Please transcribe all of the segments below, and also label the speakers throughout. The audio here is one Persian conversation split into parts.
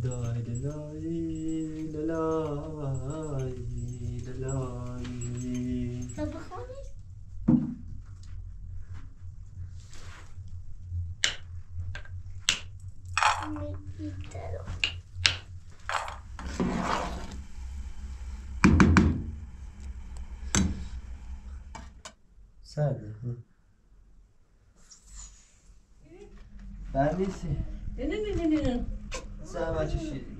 Speaker 1: Dai dalai dalai dalai.
Speaker 2: Dat begon niet.
Speaker 1: Sabe? he? No,
Speaker 3: no, نه
Speaker 1: سر بچه شیری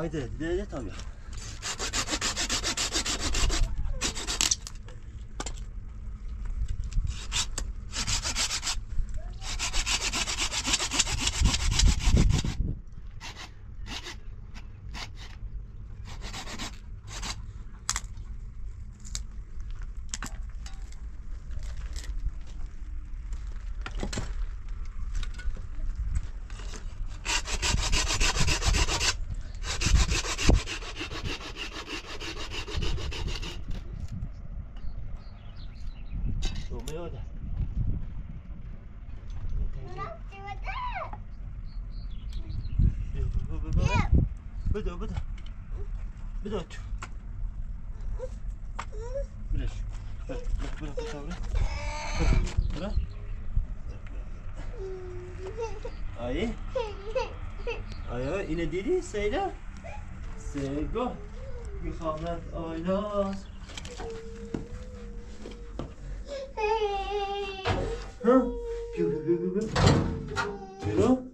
Speaker 1: fayda
Speaker 3: edilir tabii.
Speaker 1: Bir de, bir de. Bir de öt. Bir öt. Ver, ver, ver, ver, ver. Ver. Ay. Ay, yine dedi, söyle. Sego. Muhammed oynar. Hı? Yürü, yürü, yürü. Yürü.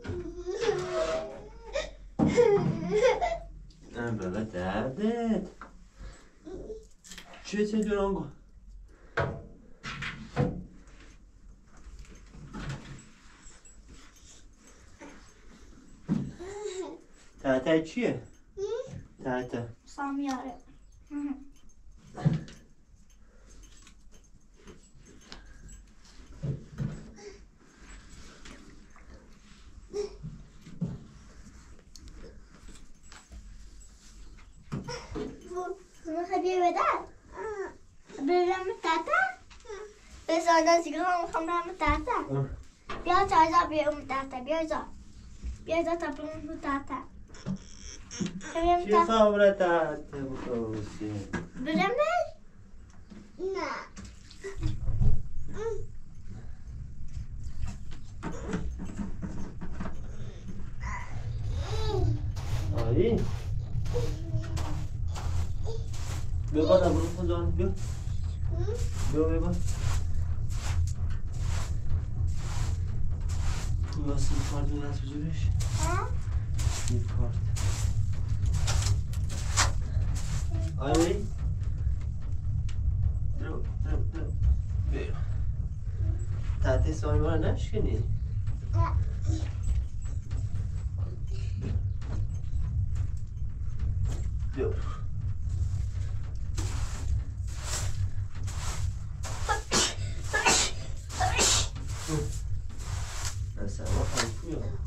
Speaker 1: چه چه دورانگو تحت چیه؟ تحت
Speaker 2: سامیاره می‌خوای بیا blir det matata? Hvis alle sikkert kommer det matata. Beijo tar beijo blir om dette. Bjørn tar. Bjørn tar seg blir.
Speaker 1: Que
Speaker 2: sobra
Speaker 1: tá pra você?
Speaker 2: Brama? Não.
Speaker 1: Aí? Meu guarda-roupa funciona, viu? بیا بیا بیا سیم کارت رو دست بجورش سیم کارت آیی درو درو درو بیا تحت سایه رو نشکنی بیا
Speaker 2: Là, ça
Speaker 1: va faire les couilles. Hein.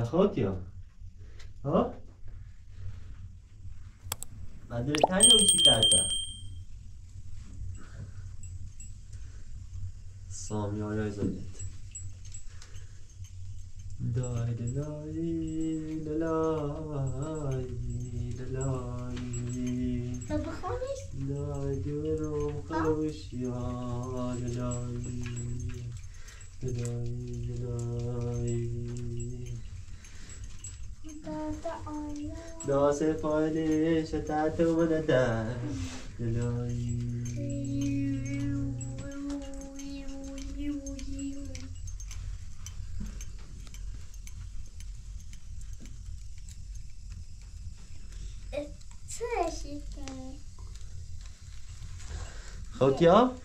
Speaker 1: نخواد ها؟ مدل تنی بشی تحتا سامی های ازالیت دای دلای دلای دلای دای دورم خوش یا دلای. دلای دلای
Speaker 2: تاتا آیا
Speaker 1: داس پایده شتات ولده دلای.
Speaker 2: چه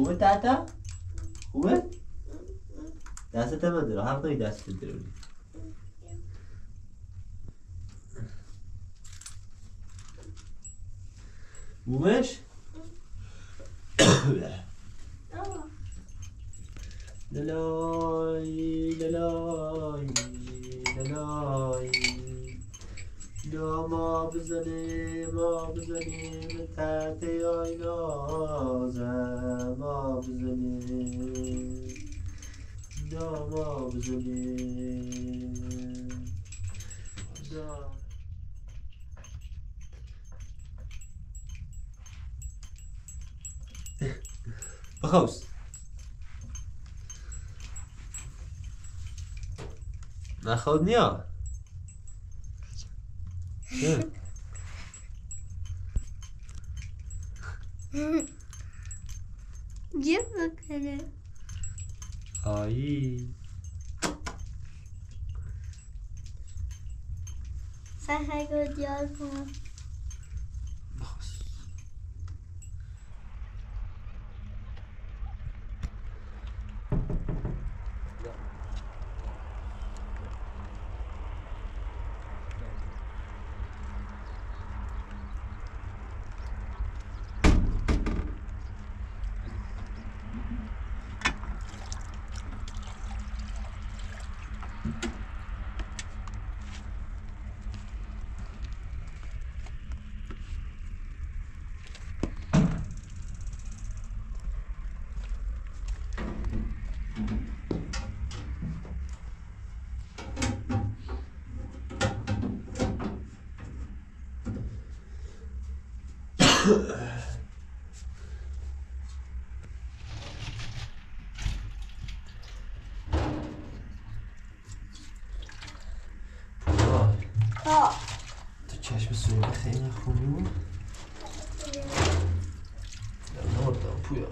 Speaker 1: هو تاتا هو داسة تمدر هاردوي طيب داسة تدروني ومش؟ لا لا لا لا لا یا ما بزنیم ما بزنیم تحت آینازم ما بزنیم. یا ما بزنیم. یا بخوست نخواد نیا.
Speaker 2: Değil mi?
Speaker 1: Gir
Speaker 2: bakalım. Ay. Sen
Speaker 1: her gün yazma. آه،
Speaker 2: آه
Speaker 1: تو چشم سوری خیلی خونی نمردم پویا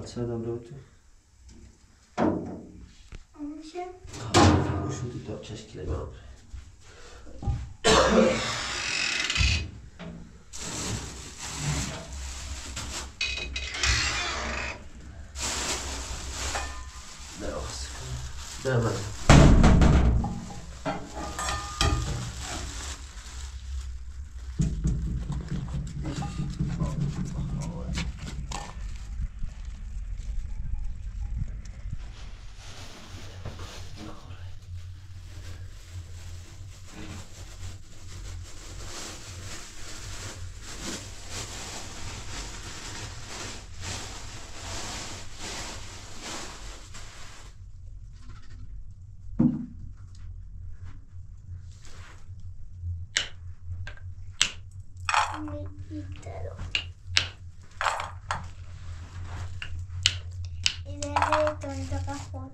Speaker 1: kalça dobroti.
Speaker 2: Anlaşıldı.
Speaker 1: Ušli do
Speaker 2: Češky, nebo quítalo. Y le tonto cajón,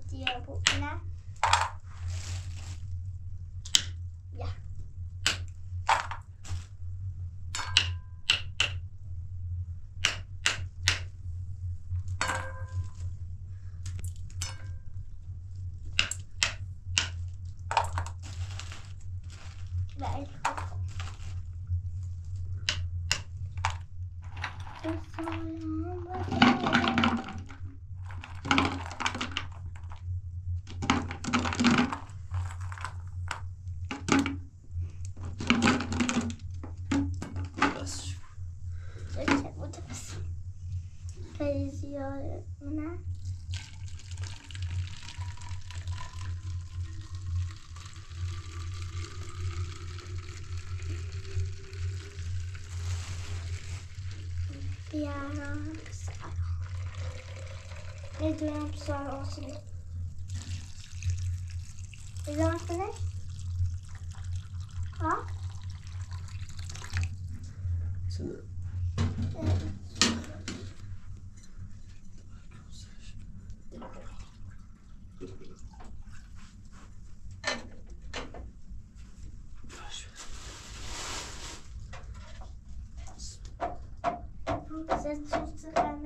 Speaker 2: Ne diyorum sonra olsun. Yarımsar ne?
Speaker 1: That's just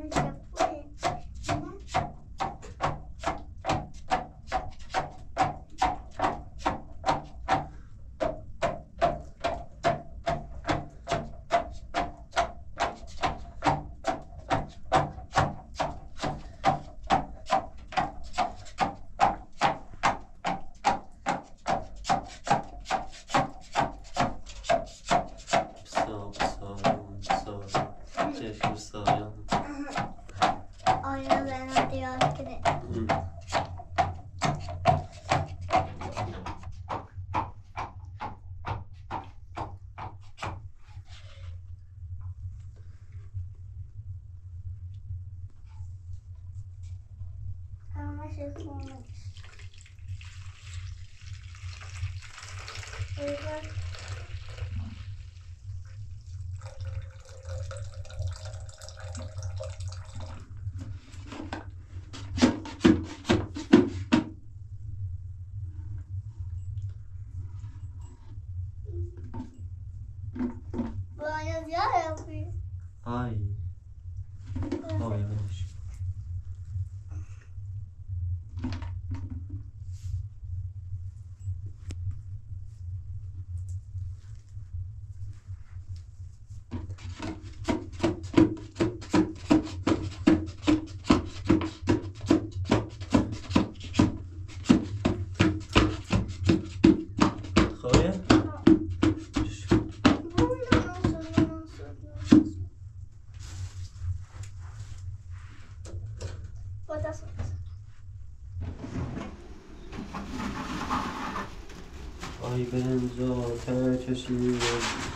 Speaker 1: this one. 确实有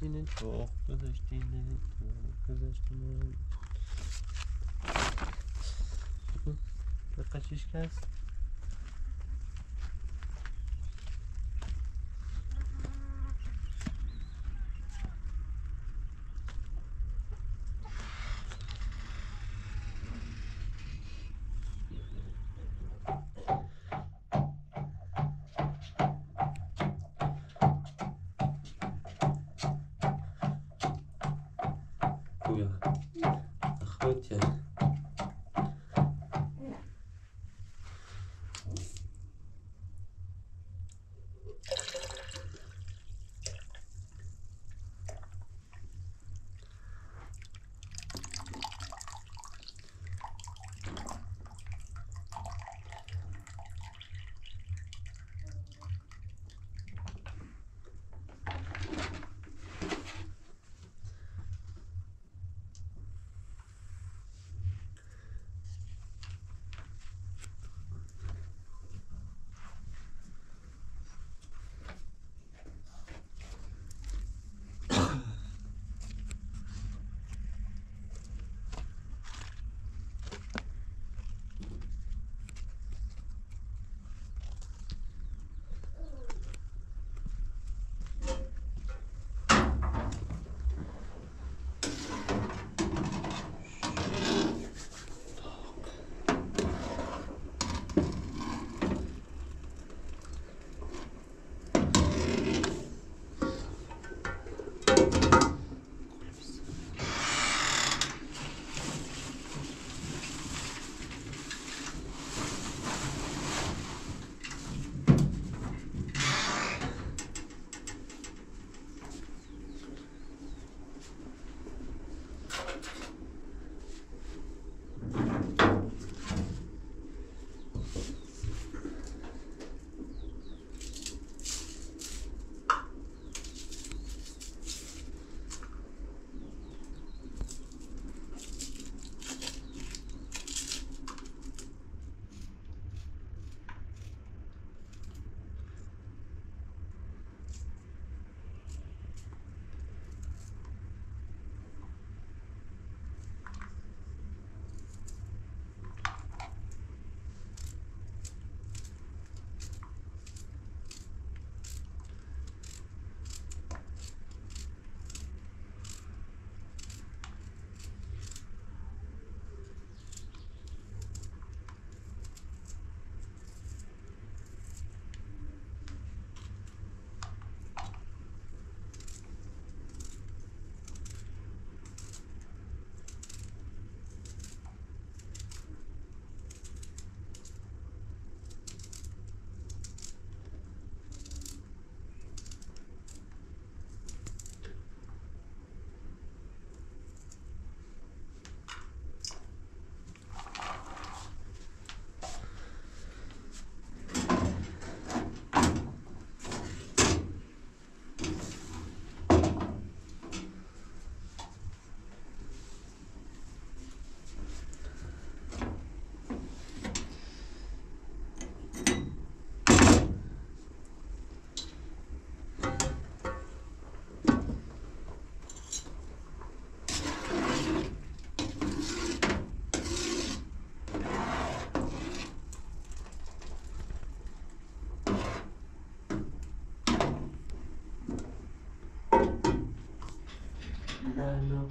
Speaker 1: cię تخم گذاشتینه گذاشتینه تخم گذاشتینه به قشیش کس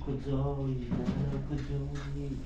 Speaker 4: کجایی؟ نانا کجایی؟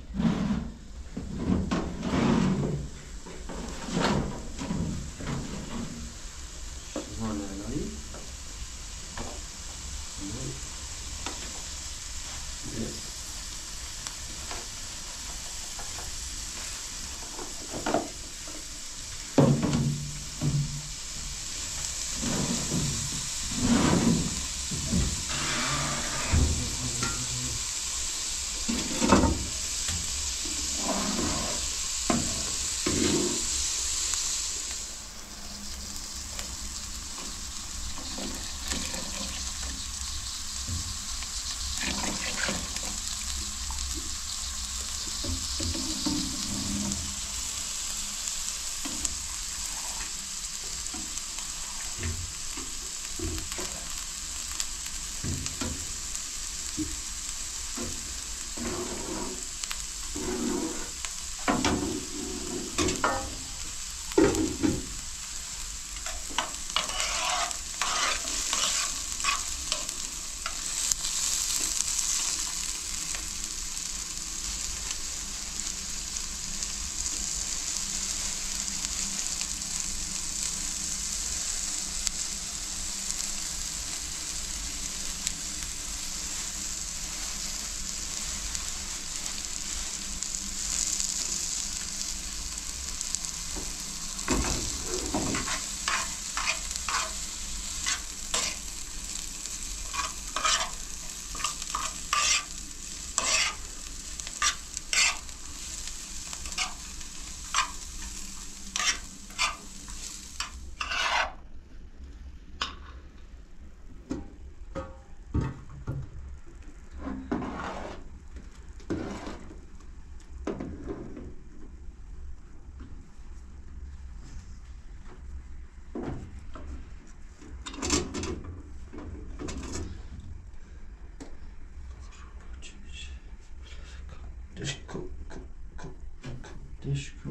Speaker 4: تشكو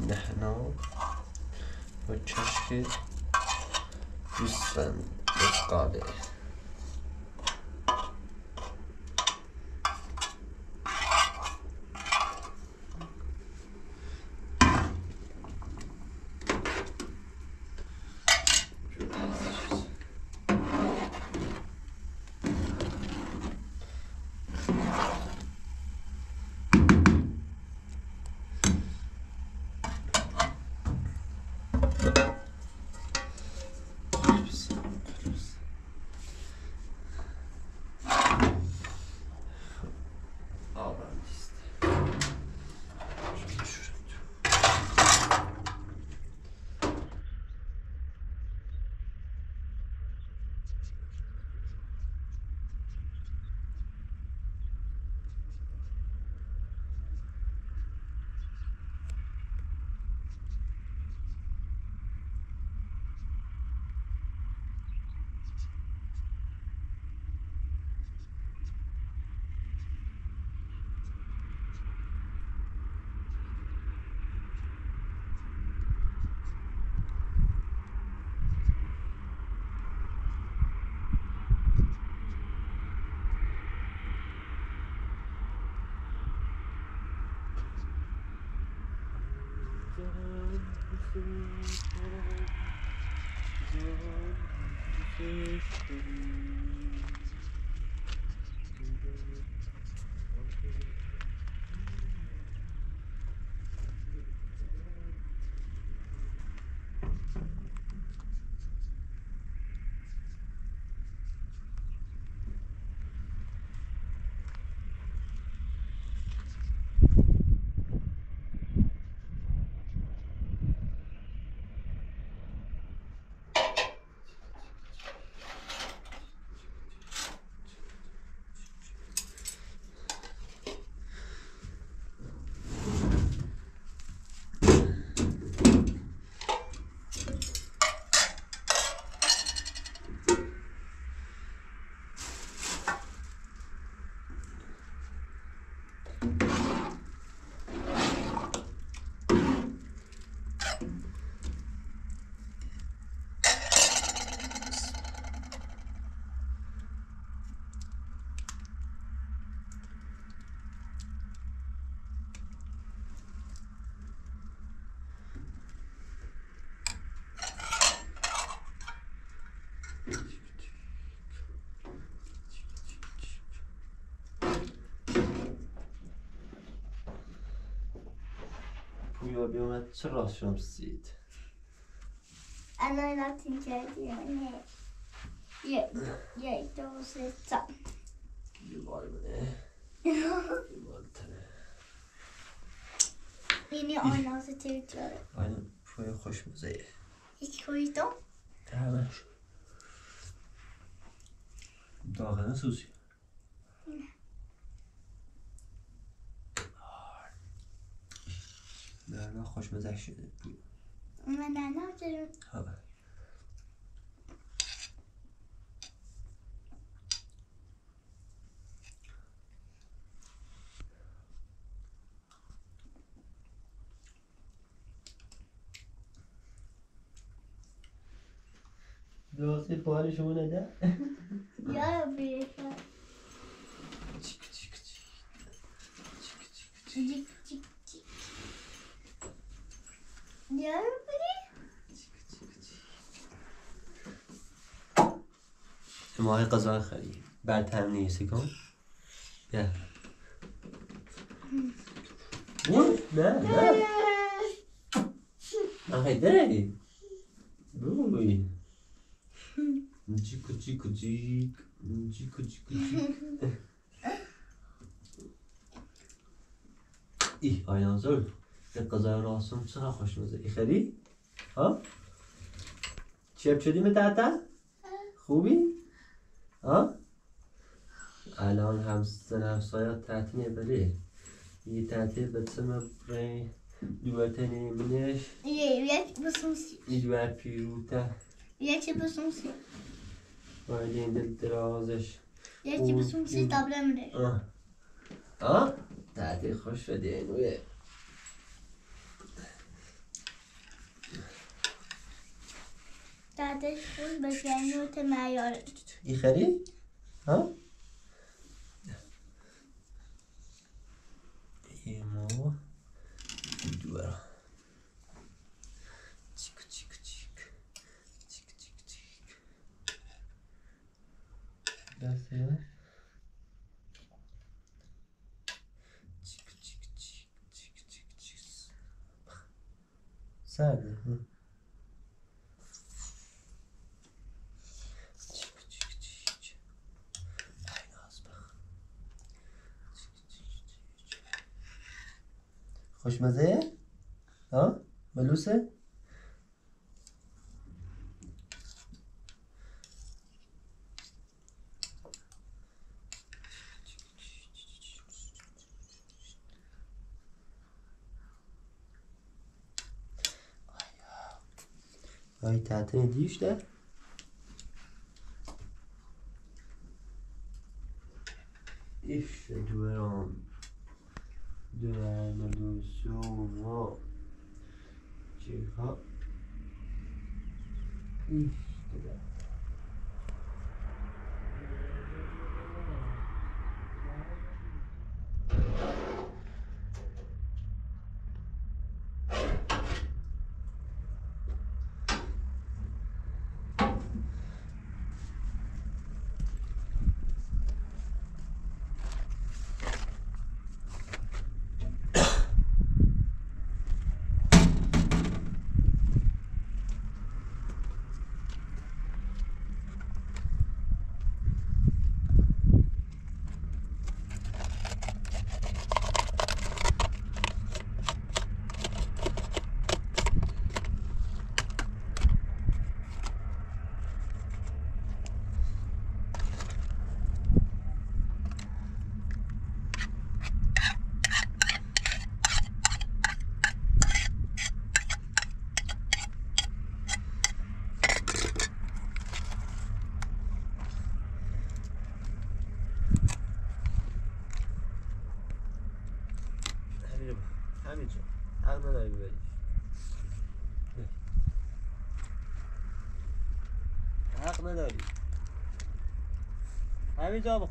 Speaker 1: نحن وتشكي جزءا من Thank you. پویا بیومد چه راست شم
Speaker 2: سید انا این آتین کردی یه یه دو سه تا.
Speaker 1: یه بار منه یه بار
Speaker 2: یعنی تنه آره. اینی
Speaker 1: خوش مزه یه
Speaker 2: یکی خوش تو؟
Speaker 1: همه. داغنه سوسی نعنا خوشمزه شده
Speaker 2: و نعنا چرا؟
Speaker 1: درسته پاهل شما نده؟
Speaker 2: یا بیشتر
Speaker 1: چیک چیک چیک چیک چیک ماه غذا خری بعد هم نیستی کن بیا. نه نه نه. من خیلی بوی چیکو چیکو چیک. چیکو چیکو چیک. ای آینازور به چرا راسون مزه ای ایخری ها؟ چپ شدیم تحت؟ خوبی؟ ها؟ الان هم همسر همسایه تحت بله یه تحت بسم بره دوباره نمیش یه
Speaker 2: یک بسمسی
Speaker 1: یه دوباره پیروتا
Speaker 2: یکی بسمسی
Speaker 1: باید این دل درازش.
Speaker 2: یکی بسمسی تابلم ره
Speaker 1: ها؟ آه. تحت خوش شده نویه
Speaker 2: بعدش اون به جنوت معیار
Speaker 1: این خرید؟ ها؟ خوشمزه؟ ها؟ ملوسه؟ آیا. تعطیل
Speaker 2: né? 大蛇箱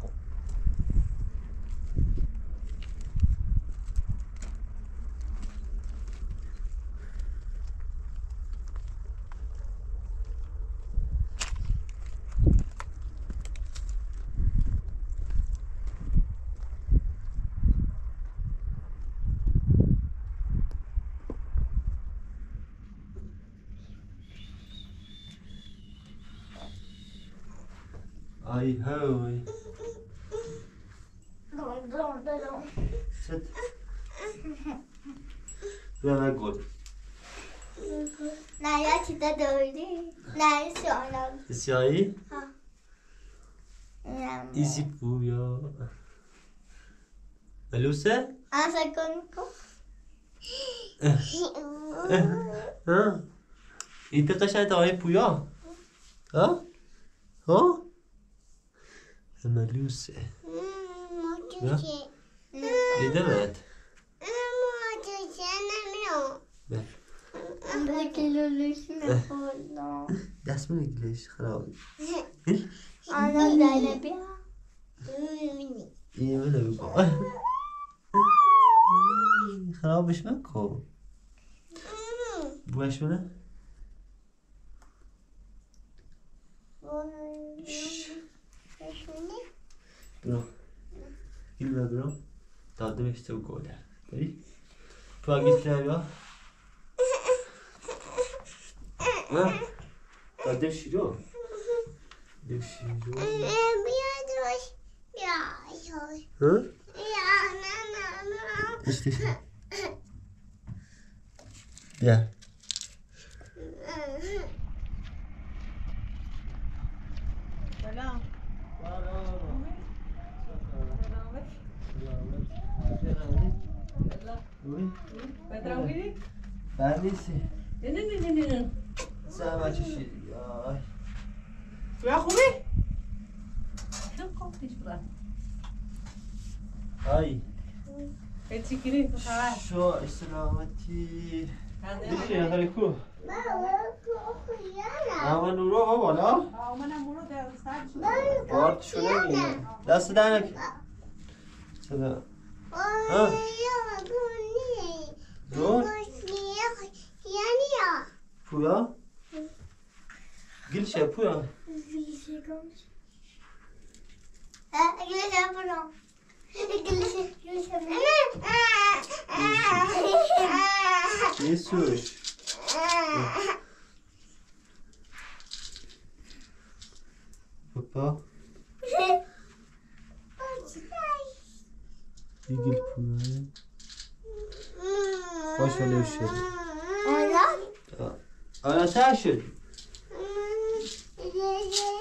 Speaker 2: 哎吼！långt.
Speaker 1: سیاهی
Speaker 2: Mm.
Speaker 1: ایزی پویا ملوسه
Speaker 2: Alltså, kunko.
Speaker 1: ها ایده قشنگ آقای پویا ها ها ملوسه Ja. ایده
Speaker 2: Belki lülüsüne koydum.
Speaker 1: دست من گلیش خراب
Speaker 2: Ana Zeynep ya.
Speaker 1: این منو بگو خرابش نکن بوش منه برو گیل بر برو داده بشته و گوده بری تو اگه کنه بیا نه Ha? 나 내일 쉬려. 내일 쉬려. 응?
Speaker 3: İşte. Gel. Selam. Selam. Selam.
Speaker 1: Selam. Selam. Işi. Ay.
Speaker 3: تو خوبی؟ چه خوبیش برا
Speaker 1: Ay.
Speaker 3: چی کری تو خبر
Speaker 1: Şu سلامتی. بشین خیلی خوب. اما نورو با بالا.
Speaker 3: منم برو در سر
Speaker 1: بارد شده میگه. دست در نکن. صدا. Dur. Puya. Gül şey yapıyor. Gül şey yapıyor. Gül şey yapıyor. Jesus. Papa. Bir gül pınarı. Boş ver Levşehir'i. Aynen. Aynen sen şöyle. یه یه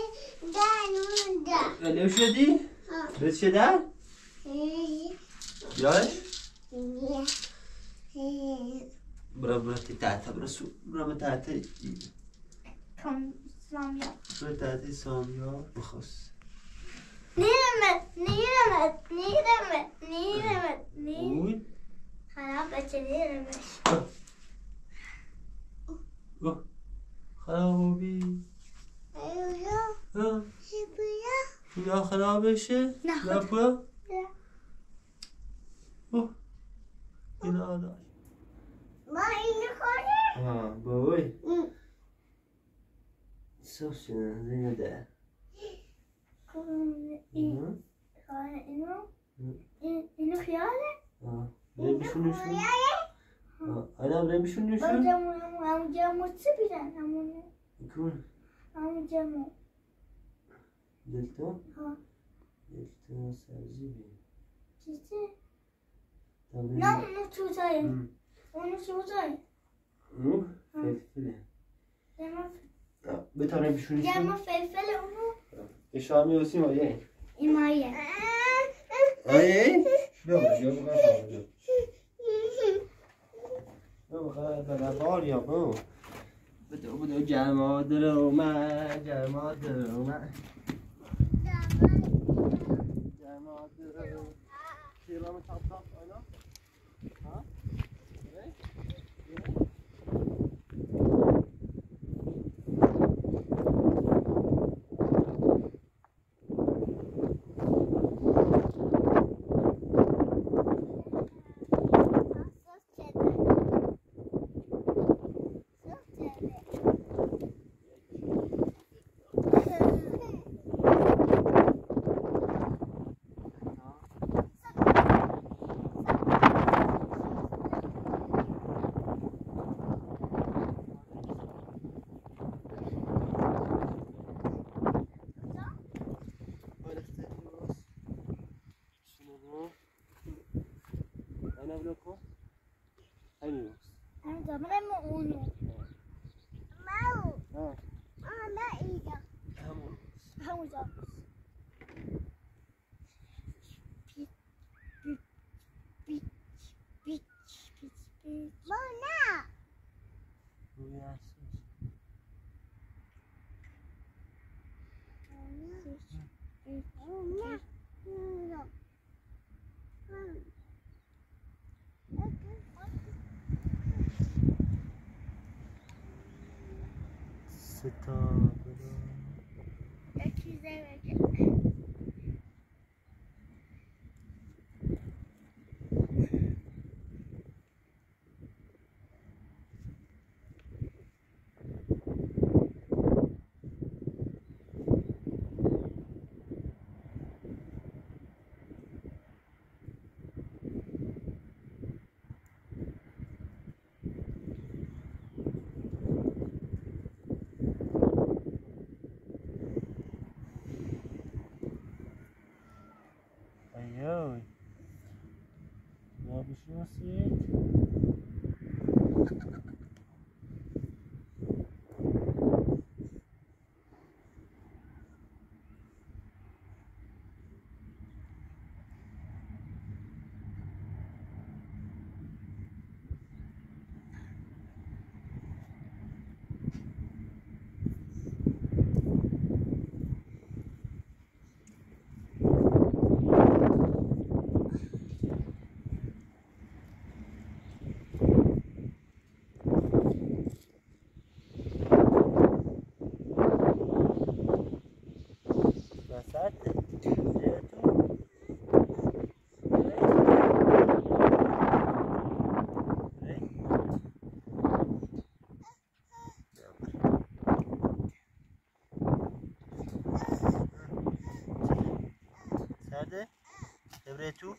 Speaker 1: دانوندا. الوشدی؟ ها. بس شد ها؟ برا یه برابره تاتا برسو. برمه تاته. کام سامیا. برا تادیس
Speaker 2: سامیا بخوسته. نیرم، نیرم، نیرم،
Speaker 1: نیرم، نیرم،
Speaker 2: خراب بچه خلاص
Speaker 1: بچیره مش. ها. پویا خرابشه؟
Speaker 2: نه.
Speaker 1: نه پویا؟
Speaker 2: نه.
Speaker 1: اوه. این آدم.
Speaker 2: ما اینو خوریم؟
Speaker 1: ها بابای. صاف شده نده.
Speaker 2: این اینو این- اینو خیاله؟
Speaker 1: بریم بشونشون. ها. Anam بریم بشونشون.
Speaker 2: همونجا همونجا مچه بیرن همونه
Speaker 1: کن.
Speaker 2: همونجا مو
Speaker 1: دلتا.
Speaker 2: ها.
Speaker 1: دلتا سبزی بی. تمرین.
Speaker 2: نه اونو چوزایه
Speaker 1: هم.
Speaker 2: اونو چوزایه
Speaker 1: اون فلفله.
Speaker 2: جمع
Speaker 1: ها. بتاره
Speaker 2: جمع. فلفل اونو
Speaker 1: اشامی وسیم آیه.
Speaker 2: این مایه
Speaker 1: آیه. بیا بیا بیا بیا. بخواه به بار یا بو بدو بدو اومد جمع در اومد جمع در
Speaker 5: Dobra mu unu.
Speaker 1: Sit up. Let's use that. Retu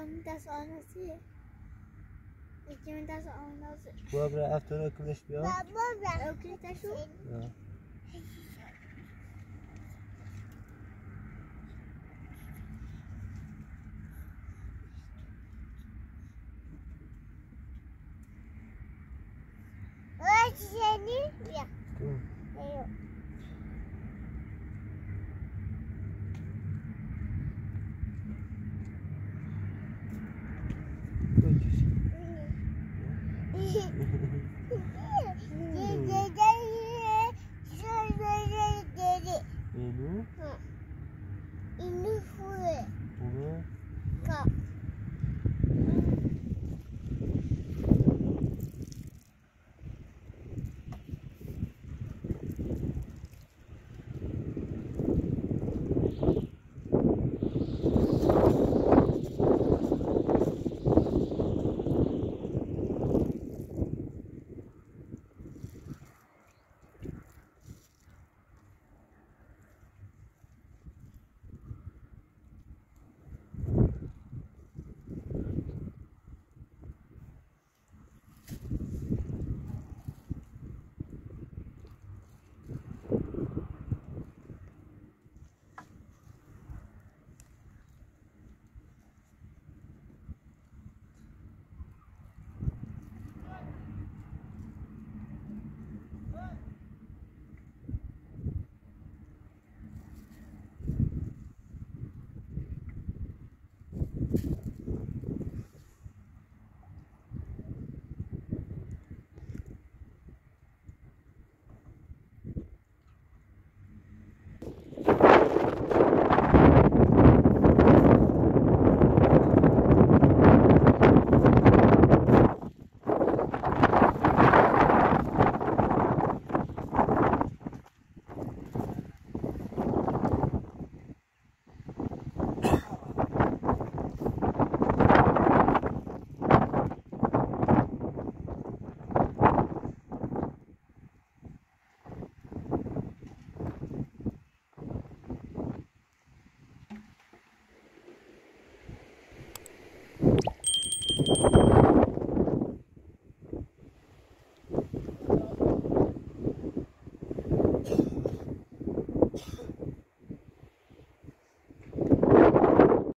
Speaker 5: منتظر اون هستی؟ منتظر اون
Speaker 1: هستی؟ برو برو
Speaker 5: افترن
Speaker 1: اون کلیش
Speaker 5: برو.
Speaker 1: برو.
Speaker 5: اوکی تا شو؟
Speaker 1: آها.